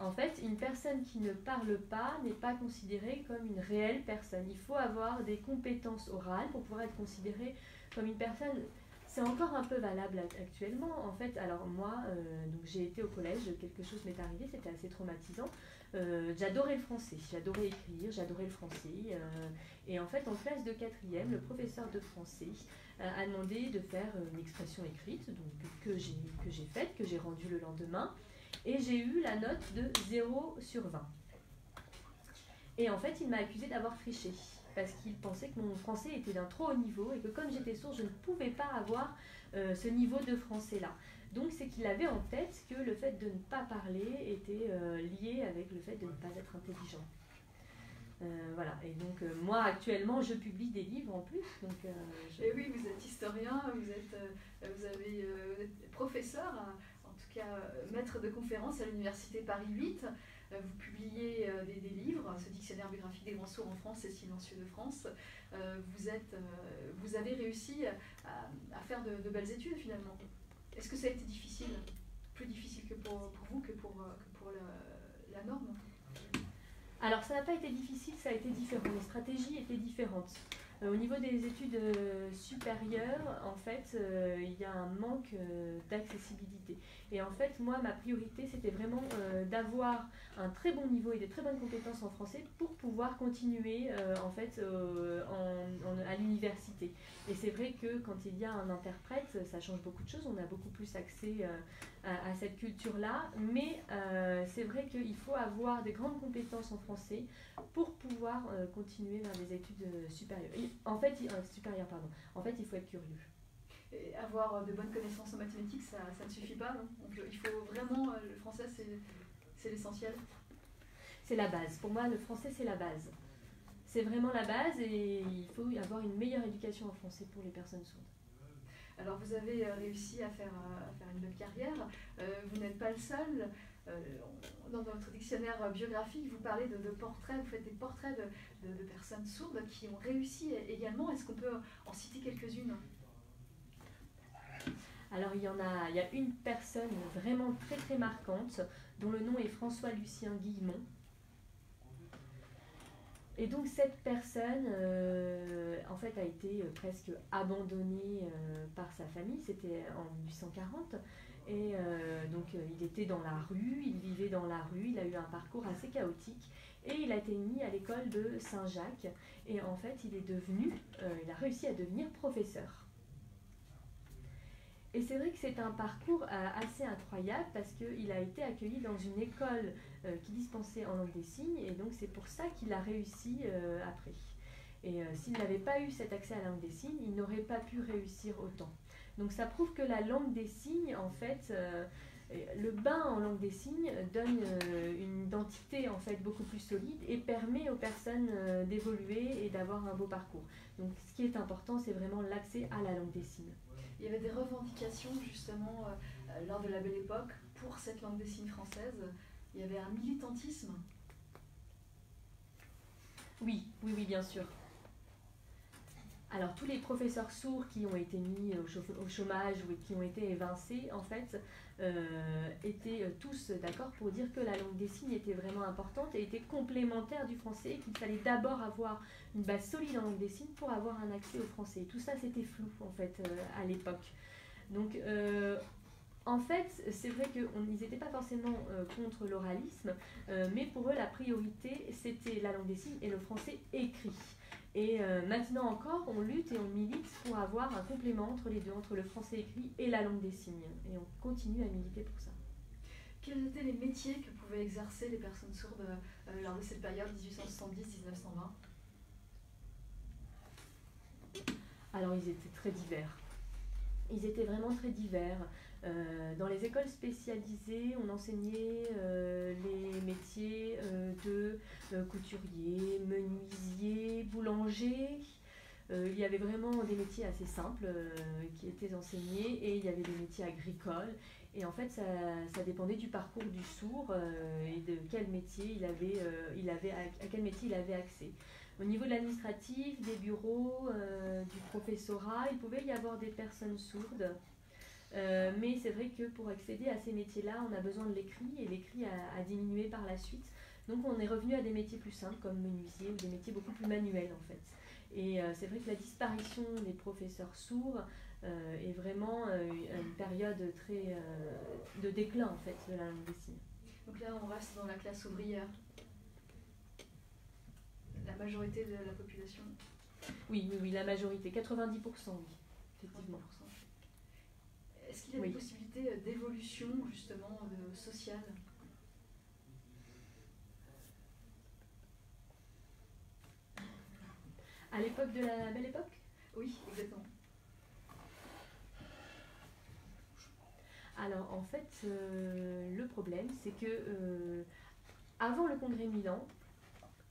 En fait, une personne qui ne parle pas n'est pas considérée comme une réelle personne. Il faut avoir des compétences orales pour pouvoir être considéré comme une personne. C'est encore un peu valable act- actuellement. En fait, alors moi, euh, j'ai été au collège, quelque chose m'est arrivé, c'était assez traumatisant. Euh, j'adorais le français, j'adorais écrire, j'adorais le français. euh, et en fait, en classe de quatrième, le professeur de français a demandé de faire une expression écrite, donc que j'ai que j'ai faite, que j'ai rendue le lendemain, et j'ai eu la note de 0 sur 20. Et en fait, il m'a accusé d'avoir triché, parce qu'il pensait que mon français était d'un trop haut niveau, et que comme j'étais sourde, je ne pouvais pas avoir euh, ce niveau de français-là. Donc c'est qu'il avait en tête que le fait de ne pas parler était euh, lié avec le fait de ne pas être intelligent. Euh, voilà, et donc moi actuellement je publie des livres en plus, Et oui, vous êtes historien, vous êtes, vous avez, vous êtes professeur, en tout cas maître de conférence à l'université Paris 8. Euh, vous publiez euh, des, livres, ce dictionnaire biographique des grands sourds en France et silencieux de France. Euh, vous, êtes, vous avez réussi à, faire de, belles études finalement. Est-ce que ça a été difficile Plus difficile que pour, vous que pour, la, norme? Alors ça n'a pas été difficile, ça a été différent. Les stratégies étaient différentes. Au niveau des études supérieures, en fait, il y a un manque d'accessibilité. Et en fait, moi, ma priorité, c'était vraiment euh, d'avoir un très bon niveau et des très bonnes compétences en français pour pouvoir continuer euh, en fait euh, à l'université. Et c'est vrai que quand il y a un interprète, ça change beaucoup de choses. On a beaucoup plus accès à, cette culture-là. Mais c'est vrai qu'il faut avoir des grandes compétences en français pour pouvoir continuer vers des études supérieures. En fait, supérieures, pardon. En fait, il faut être curieux. Et avoir euh, de bonnes connaissances en mathématiques, ça, ça ne suffit pas. On peut- il faut vraiment, euh, le français, c'est l'essentiel. C'est la base. Pour moi, le français, c'est la base. C'est vraiment la base et il faut avoir une meilleure éducation en français pour les personnes sourdes. Alors vous avez euh, réussi à faire, euh, à faire une belle carrière. Euh, vous n'êtes pas le seul. Euh, dans votre dictionnaire euh, biographique, vous parlez de, de portraits, vous faites des portraits de, de- de personnes sourdes qui ont réussi également. Est-ce qu'on peut en citer quelques-unes? Alors il y en a, il y a une personne vraiment très très marquante dont le nom est François Lucien Guillemont. Et donc cette personne, euh, en fait, a été euh, presque abandonnée euh, par sa famille. C'était en 1840. Et donc il était dans la rue, il vivait dans la rue, il a eu un parcours assez chaotique et il a été mis à l'école de Saint-Jacques et en fait il est devenu, il a réussi à devenir professeur. Et c'est vrai que c'est un parcours euh, assez incroyable parce qu'il a été accueilli dans une école euh, qui dispensait en langue des signes et donc c'est pour ça qu'il a réussi euh, après. Et s'il n'avait pas eu cet accès à la langue des signes, il n'aurait pas pu réussir autant. Donc ça prouve que la langue des signes, en fait, le bain en langue des signes donne une identité en fait beaucoup plus solide et permet aux personnes d'évoluer et d'avoir un beau parcours. Donc ce qui est important, c'est vraiment l'accès à la langue des signes. Il y avait des revendications justement euh, euh, lors de la belle époque pour cette langue des signes française. Il y avait un militantisme. Oui, oui, oui, bien sûr. Alors tous les professeurs sourds qui ont été mis au, chômage ou qui ont été évincés, en fait, euh, étaient euh, tous d'accord pour dire que la langue des signes était vraiment importante et était complémentaire du français, qu'il fallait d'abord avoir une base solide en langue des signes pour avoir un accès au français. Tout ça, c'était flou, en fait, euh, à l'époque. Donc, en fait, c'est vrai qu'ils n'étaient pas forcément contre l'oralisme, mais pour eux, la priorité, c'était la langue des signes et le français écrit. Et euh, maintenant encore, on lutte et on milite pour avoir un complément entre les deux, entre le français écrit et la langue des signes. Et on continue à militer pour ça. Quels étaient les métiers que pouvaient exercer les personnes sourdes euh, lors de cette période 1870-1920 Alors ils étaient très divers. Ils étaient vraiment très divers. Euh, dans les écoles spécialisées, on enseignait euh, les métiers euh, de couturier, menuisier, boulanger. Il y avait vraiment des métiers assez simples qui étaient enseignés et il y avait des métiers agricoles. Et en fait, ça, dépendait du parcours du sourd et de quel métier il avait, à quel métier il avait accès. Au niveau de l'administratif, des bureaux, du professorat, il pouvait y avoir des personnes sourdes. Euh, mais c'est vrai que pour accéder à ces métiers-là, on a besoin de l'écrit et l'écrit a, a diminué par la suite. Donc on est revenu à des métiers plus simples comme menuisier ou des métiers beaucoup plus manuels en fait. Et euh, c'est vrai que la disparition des professeurs sourds euh, est vraiment une période très de déclin en fait de la langue des signes. Donc là, on reste dans la classe ouvrière. La majorité de la population, Oui, oui, oui, la majorité, 90%, oui, effectivement. 30%. Est-ce qu'il y a Oui. des possibilités euh, d'évolution justement de, sociale? À l'époque de la belle époque? Oui, exactement. Alors en fait, euh, le problème, c'est que euh, avant le congrès de Milan,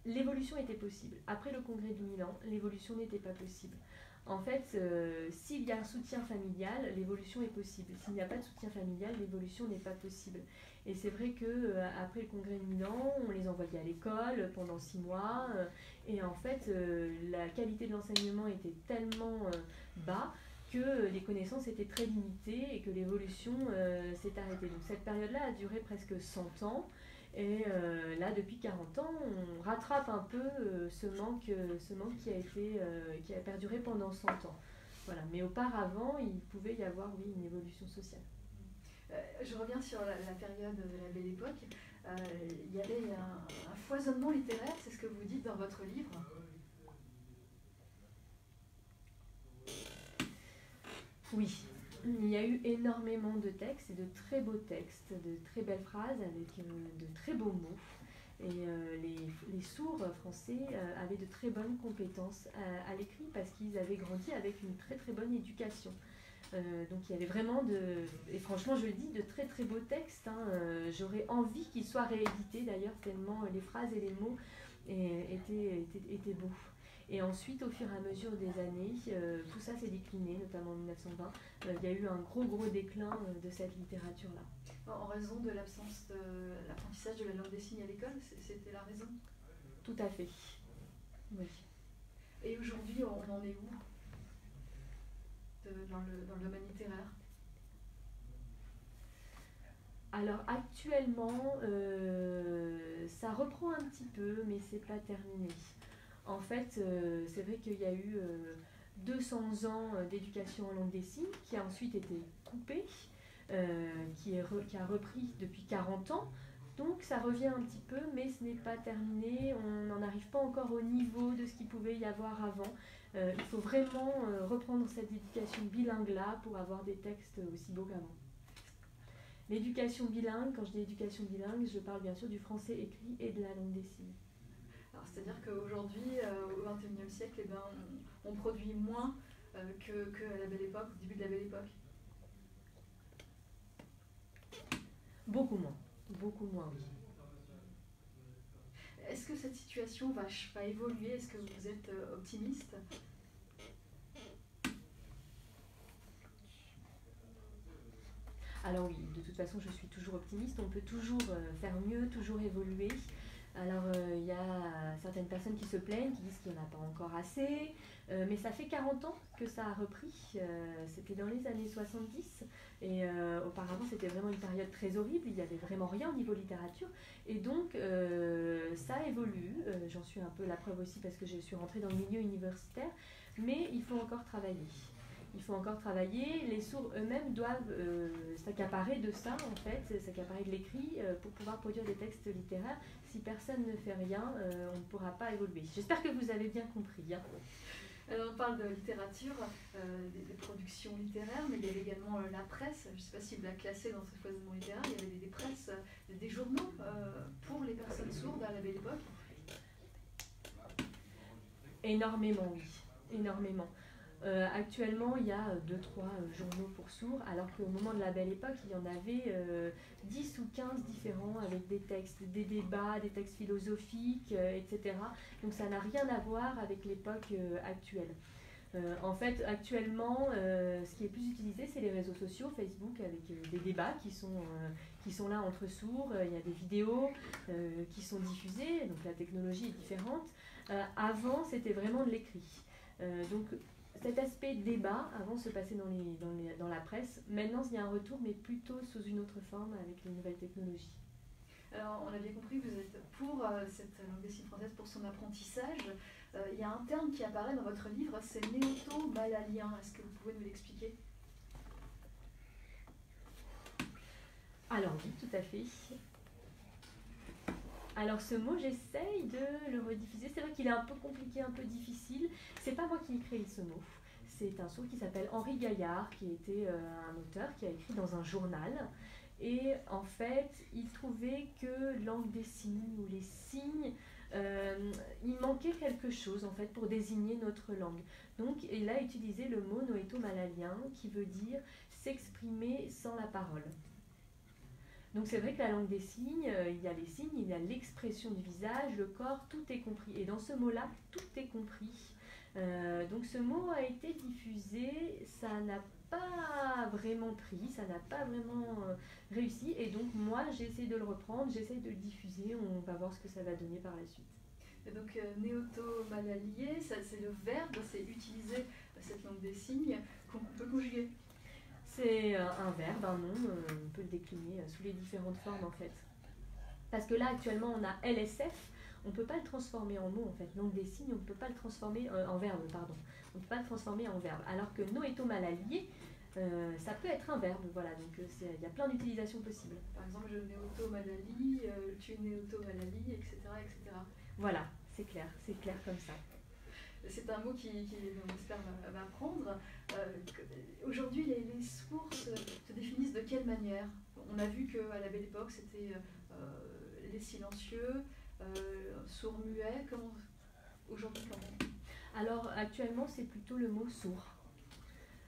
l'évolution était possible. Après le congrès de Milan, l'évolution n'était pas possible. En fait, euh, s'il y a un soutien familial, l'évolution est possible. S'il n'y a pas de soutien familial, l'évolution n'est pas possible. Et c'est vrai que euh, après le congrès de Milan, on les envoyait à l'école pendant six mois, euh, et en fait, la qualité de l'enseignement était tellement bas que les connaissances étaient très limitées et que l'évolution s'est arrêtée. Donc cette période-là a duré presque 100 ans. Et euh, là, depuis 40 ans, on rattrape un peu euh, ce, manque, euh, ce manque qui a, été, qui a perduré pendant 100 ans. Voilà. Mais auparavant, il pouvait y avoir, oui, une évolution sociale. Je reviens sur la, la période de la belle époque. Il y avait un, un foisonnement littéraire, c'est ce que vous dites dans votre livre? Oui, il y a eu énormément de textes et de très beaux textes, de très belles phrases avec euh, de très beaux mots. Et euh, les, sourds français euh, avaient de très bonnes compétences à, l'écrit parce qu'ils avaient grandi avec une très très bonne éducation. Donc il y avait vraiment de, et franchement je le dis, de très très beaux textes. hein. J'aurais envie qu'ils soient réédités d'ailleurs tellement les phrases et les mots étaient beaux. Et ensuite, au fur et à mesure des années, euh, tout ça s'est décliné, notamment en 1920. Euh, il y a eu un gros gros déclin euh, de cette littérature-là. En raison de l'absence de l'apprentissage de la langue des signes à l'école, c'était la raison? Tout à fait. Oui. Et aujourd'hui, on en est où? De- dans, le, dans le domaine littéraire? Alors actuellement, ça reprend un petit peu, mais c'est pas terminé. En fait, euh, c'est vrai qu'il y a eu euh, 200 ans euh, d'éducation en langue des signes qui a ensuite été coupée. euh, qui, a repris depuis 40 ans. Donc ça revient un petit peu, mais ce n'est pas terminé. On n'en arrive pas encore au niveau de ce qu'il pouvait y avoir avant. Il faut vraiment reprendre cette éducation bilingue-là pour avoir des textes aussi beaux qu'avant. L'éducation bilingue, quand je dis éducation bilingue, je parle bien sûr du français écrit et de la langue des signes. C'est-à-dire qu'aujourd'hui, euh, au XXIe siècle, eh ben, on, on produit moins euh, que, la belle époque, au début de la belle époque. Beaucoup moins, beaucoup moins, oui. Est-ce que cette situation va, évoluer? Est-ce que vous êtes euh, optimiste? Alors oui, de toute façon, je suis toujours optimiste. On peut toujours faire mieux, toujours évoluer. Alors euh, il y a certaines personnes qui se plaignent, qui disent qu'il n'y en a pas encore assez. Euh, mais ça fait 40 ans que ça a repris. Euh, c'était dans les années 70. Et auparavant, c'était vraiment une période très horrible. Il n'y avait vraiment rien au niveau littérature. Et donc, ça évolue. J'en suis un peu la preuve aussi parce que je suis rentrée dans le milieu universitaire. Mais il faut encore travailler. Il faut encore travailler. Les sourds eux-mêmes doivent euh, s'accaparer de ça, en fait, s'accaparer de l'écrit euh, pour pouvoir produire des textes littéraires. Si personne ne fait rien, euh, on ne pourra pas évoluer. J'espère que vous avez bien compris. hein. Alors, on parle de littérature, des, des productions littéraires, mais il y avait également la presse. Je ne sais pas si vous la classez dans ce foisonnement littéraire. Il y avait des, des presses, des journaux pour les personnes sourdes à la belle époque. Énormément, oui. Énormément. Euh, actuellement, il y a 2-3 journaux pour sourds, alors qu'au moment de la belle époque, il y en avait euh, 10 ou 15 différents avec des textes, des débats, des textes philosophiques, euh, etc. Donc ça n'a rien à voir avec l'époque euh, actuelle. Euh, en fait, actuellement, euh, ce qui est plus utilisé, c'est les réseaux sociaux, Facebook, avec euh, des débats qui sont, euh, qui sont là entre sourds. Euh, Il y a des vidéos euh, qui sont diffusées, donc la technologie est différente. Euh, avant, c'était vraiment de l'écrit. Euh, donc cet aspect débat, avant, se passait dans, les, dans, les- dans la presse. Maintenant, il y a un retour, mais plutôt sous une autre forme avec les nouvelles technologies. Alors, on a bien compris que vous êtes pour euh, cette langue des signes française, pour son apprentissage. Euh, il y a un terme qui apparaît dans votre livre, c'est néoto-malalien. Est-ce que vous pouvez nous l'expliquer? Alors oui, tout à fait. Alors ce mot, j'essaye de le rediffuser. C'est vrai qu'il est un peu compliqué, un peu difficile. Pas moi qui ai créé ce mot. C'est un sourd qui s'appelle Henri Gaillard, qui était euh, un auteur qui a écrit dans un journal. Et en fait, il trouvait que langue des signes ou les signes, euh, il manquait quelque chose en fait pour désigner notre langue. Donc il a utilisé le mot noéto-malalien qui veut dire s'exprimer sans la parole. Donc c'est vrai que la langue des signes, euh, il y a les signes, il y a l'expression du visage, le corps, tout est compris. Et dans ce mot-là, tout est compris. Euh, donc ce mot a été diffusé, ça n'a pas vraiment pris, ça n'a pas vraiment euh, réussi. Et donc moi, j'essaie de le reprendre, j'essaie de le diffuser, on va voir ce que ça va donner par la suite. Et donc, euh, néoto-malalier, ça, c'est le verbe, c'est utiliser cette langue des signes qu'on peut conjuguer. C'est euh, un verbe, un nom, on peut le décliner sous les différentes formes en fait. Parce que là actuellement on a LSF, on ne peut pas le transformer en mot en fait. Langue des signes, on ne peut pas le transformer euh, en verbe, pardon. On ne peut pas le transformer en verbe. Alors que noéto malalié, euh, ça peut être un verbe, voilà. Donc euh, il y a plein d'utilisations possibles. Par exemple, je néoto-malali, euh, tu néoto-malali, etc., etc. Voilà, c'est clair, c'est clair comme ça. C'est un mot qui, qui on espère, va, prendre. Aujourd'hui, les, les sourds se, se définissent de quelle manière? On a vu qu'à la belle époque, c'était les silencieux, euh, sourds muets. Comment Aujourd'hui, Alors actuellement, c'est plutôt le mot sourd.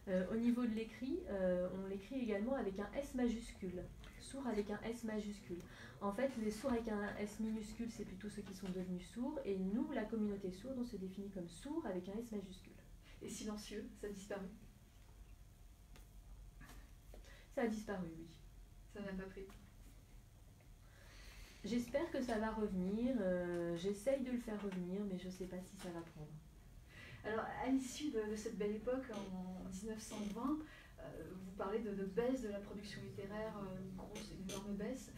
Euh, au niveau de l'écrit, euh, on l'écrit également avec un S majuscule. Sourd avec un S majuscule. En fait, les sourds avec un S minuscule, c'est plutôt ceux qui sont devenus sourds. Et nous, la communauté sourde, on se définit comme sourd avec un S majuscule. Et silencieux, ça a disparu? Ça a disparu, oui. Ça n'a pas pris. J'espère que ça va revenir. euh, J'essaye de le faire revenir, mais je ne sais pas si ça va prendre. Alors, à l'issue de, cette belle époque, en 1920, euh, vous parlez de, baisse de la production littéraire, euh, une grosse, une énorme baisse.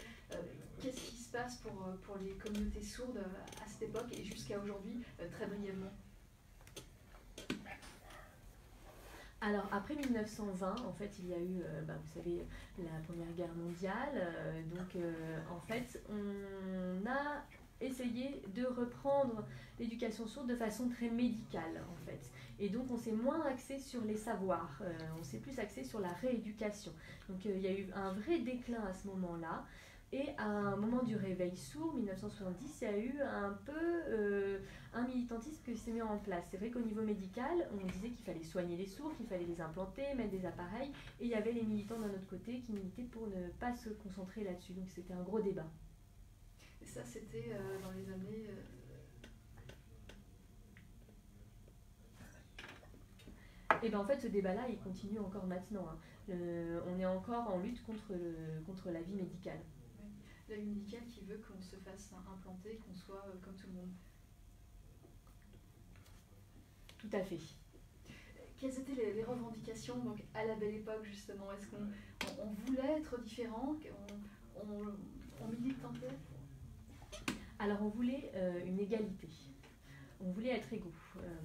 Qu'est-ce qui se passe pour, pour les communautés sourdes à cette époque et jusqu'à aujourd'hui, très brièvement? Alors après 1920, en fait, il y a eu, euh, bah, vous savez, la Première Guerre mondiale. euh, donc euh, en fait, on a essayé de reprendre l'éducation sourde de façon très médicale, en fait. Et donc on s'est moins axé sur les savoirs, on s'est plus axé sur la rééducation. Donc il y a eu un vrai déclin à ce moment-là. Et à un moment du réveil sourd, 1970, il y a eu un peu euh, un militantisme qui s'est mis en place. C'est vrai qu'au niveau médical, on disait qu'il fallait soigner les sourds, qu'il fallait les implanter, mettre des appareils, et il y avait les militants d'un autre côté qui militaient pour ne pas se concentrer là-dessus. Donc c'était un gros débat. Et ça, c'était euh, dans les années. euh, Et bien en fait, ce débat-là, il continue encore maintenant. hein. Le- on est encore en lutte contre, le, contre la vie médicale. La médicale qui veut qu'on se fasse implanter, qu'on soit euh, comme tout le monde. Tout à fait. Quelles étaient les, les revendications donc, à la belle époque, justement? Est-ce qu'on on, on voulait être différent? On, on, on militantait Alors on voulait euh, une égalité. On voulait être égaux. Euh,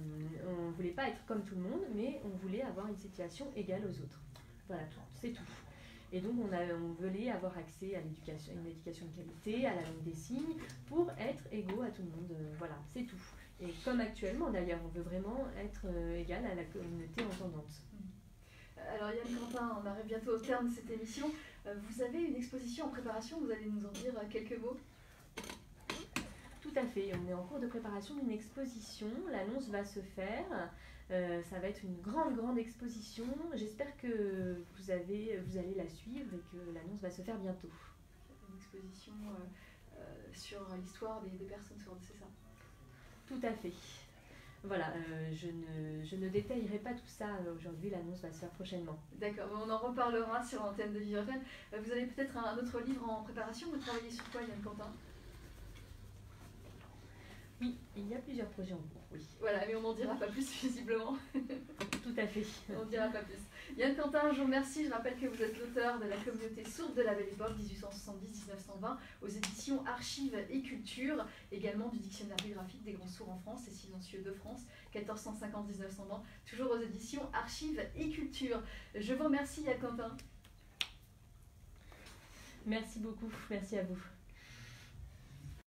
on ne voulait pas être comme tout le monde, mais on voulait avoir une situation égale aux autres. Voilà, tout, c'est tout. Et donc on, a, on voulait avoir accès à l'éducation, une éducation de qualité, à la langue des signes, pour être égaux à tout le monde. Euh, voilà, c'est tout. Et comme actuellement d'ailleurs, on veut vraiment être euh, égal à la communauté entendante. Alors Yann Quentin, on arrive bientôt au terme de cette émission. Euh, vous avez une exposition en préparation, vous allez nous en dire euh, quelques mots? Tout à fait. On est en cours de préparation d'une exposition. L'annonce va se faire. Euh, ça va être une grande, grande exposition. J'espère que vous, avez, vous allez la suivre et que l'annonce va se faire bientôt. Une exposition euh, euh, sur l'histoire des, des personnes sourdes, c'est ça? Tout à fait. Voilà, je, ne, je ne détaillerai pas tout ça aujourd'hui. L'annonce va se faire prochainement. D'accord, on en reparlera sur l'antenne de Vivre Vous avez peut-être un, un autre livre en préparation, vous travaillez sur quoi Yann Quentin? Oui, il y a plusieurs projets en cours. Oui, Voilà, mais on n'en dira pas plus <laughs> visiblement. tout à fait. On n'en dira pas plus. Yann Quentin, je vous remercie. Je rappelle que vous êtes l'auteur de la communauté sourde de la Belle Époque 1870-1920 aux éditions Archives et Culture, également du dictionnaire biographique des grands sourds en France et silencieux de France 1450-1920, toujours aux éditions Archives et Culture. Je vous remercie Yann Quentin. Merci beaucoup. Merci à vous.